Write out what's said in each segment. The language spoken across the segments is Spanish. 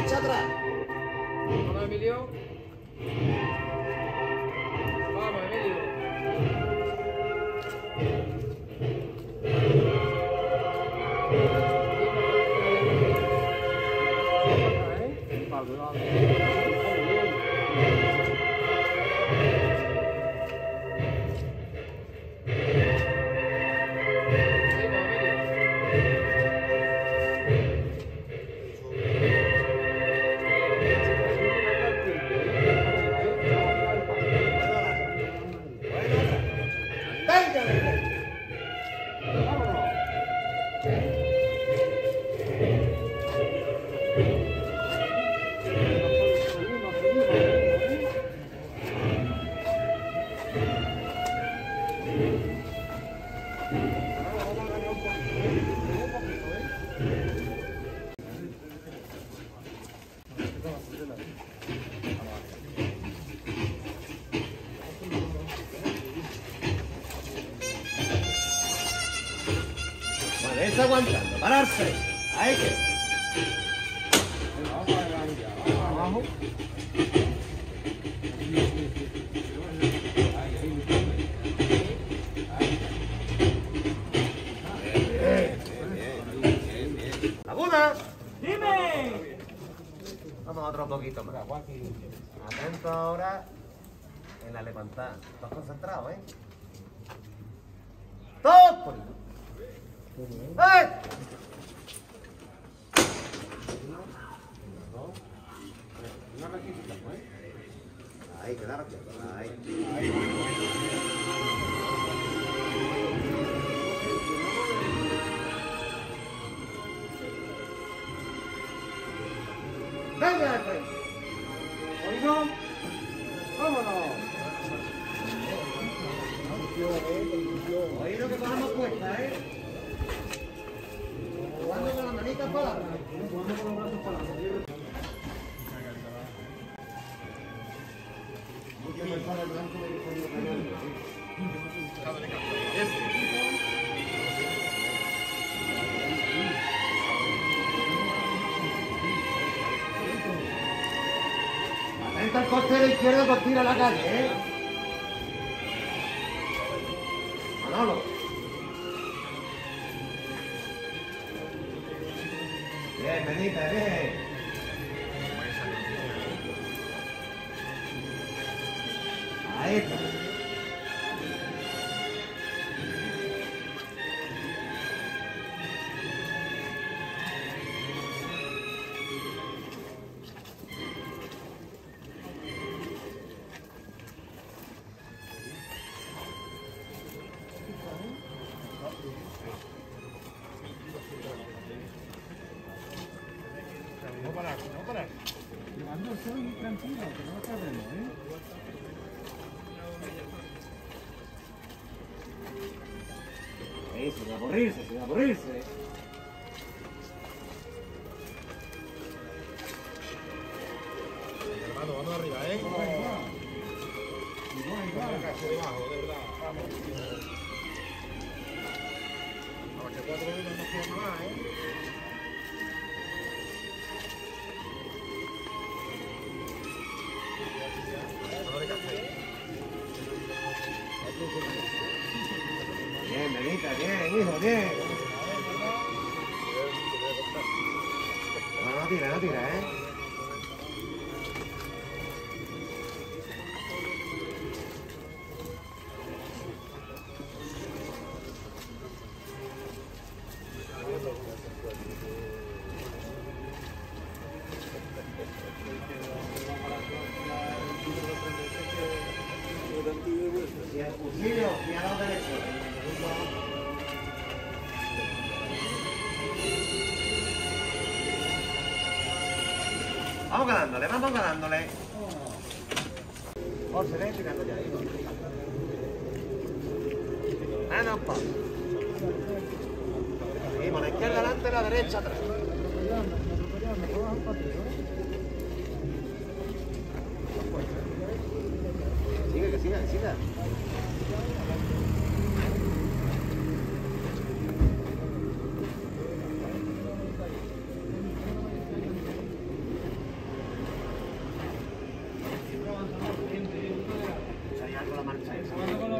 derecha atrás. Vamos, Emilio. ¡Laguna! ¡Dime! Vamos otro poquito más. Atento ahora en la levantada. Estás concentrado, ¿eh? ¡Todos por ahí! ¡Eh! Mejor el. Atenta al costero izquierdo por tiro a la calle, ¿eh? Manolo. Bien, Benita, bien. Ahí está. Tranquilo, que no sabemos, ¿eh? Eso, sin aburrirse, sin aburrirse. Benita, bien, hijo, ganándole, vamos ganándole. Por se ve tirando ya ahí. Menos paso. Seguimos, la izquierda adelante, la derecha atrás. Sigue, que siga, que siga. మనకు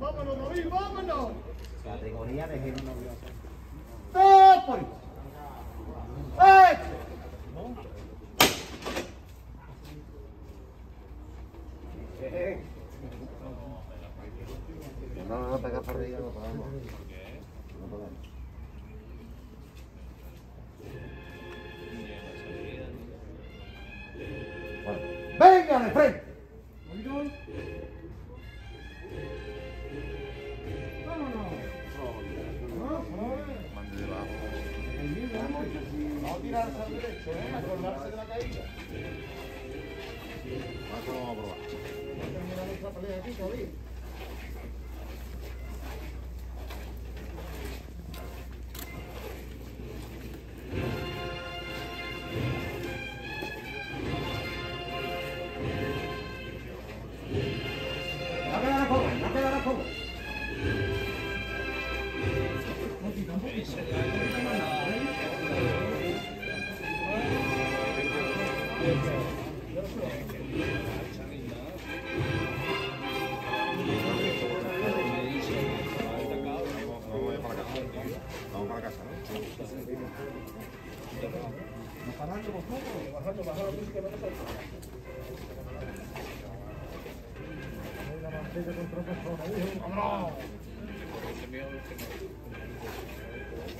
¡Vámonos, David, vámonos! Categoría de género. Eh. No, no, no, pega para arriba, no podemos. No podemos. Bueno, ¡Venga de frente! Charlene.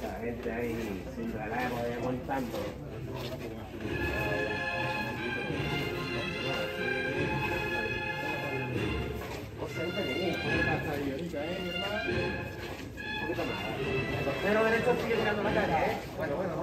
La gente ahí sin relajo, aguantando. O sea, un pequeñito, un Hasta ahí, ahorita, ¿eh, mi hermano? poquito más. El costero derecho sigue mirando la calle, ¿eh?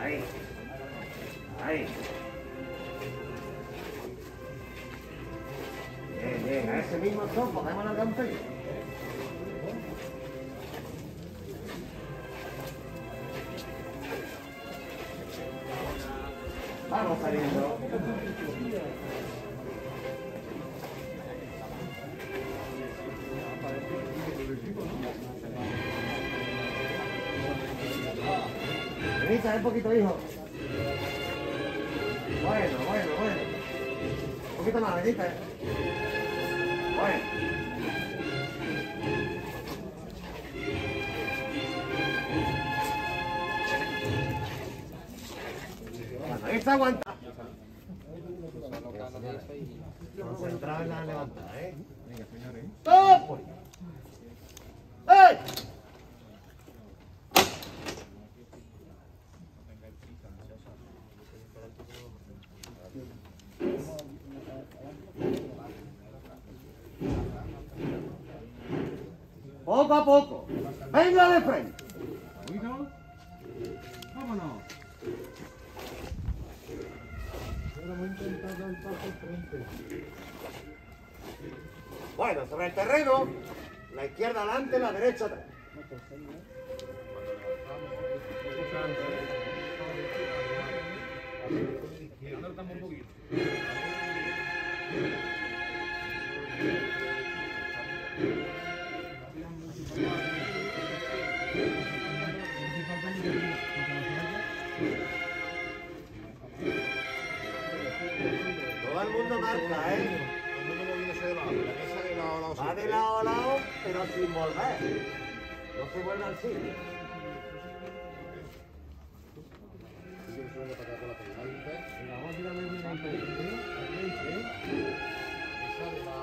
Ahí. Ahí. Bien, bien, a ese mismo son, alargar un pelín. Vamos saliendo. Un poquito, hijo. Bueno, bueno, bueno. Un poquito más, venite. Bueno. Bueno, está aguanta. Concentrado en la levantada, ¿eh? Venga, señores. ¡Topo! ¡Ey! Poco a poco. Venga de frente. ¿Oído? Vámonos. Bueno, sobre el terreno, la izquierda adelante, la derecha atrás. Va de lado a lado, pero sin volver. No se vuelve al sitio.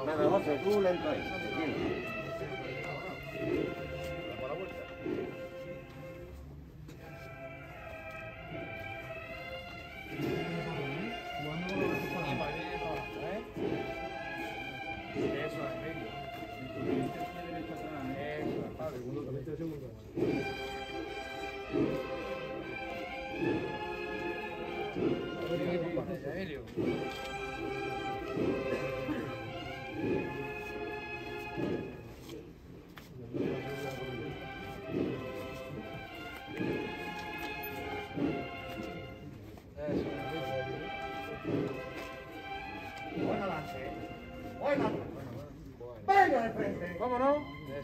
Nada, José, tú lento ahí.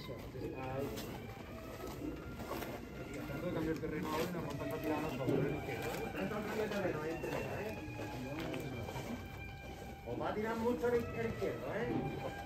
Eso. Tratando de cambiar el terreno ahora y nos vamos a empezar a tirar nosotros. Entra un cambio de terreno ahí ¿eh? Os va a tirar mucho el izquierdo, ¿eh?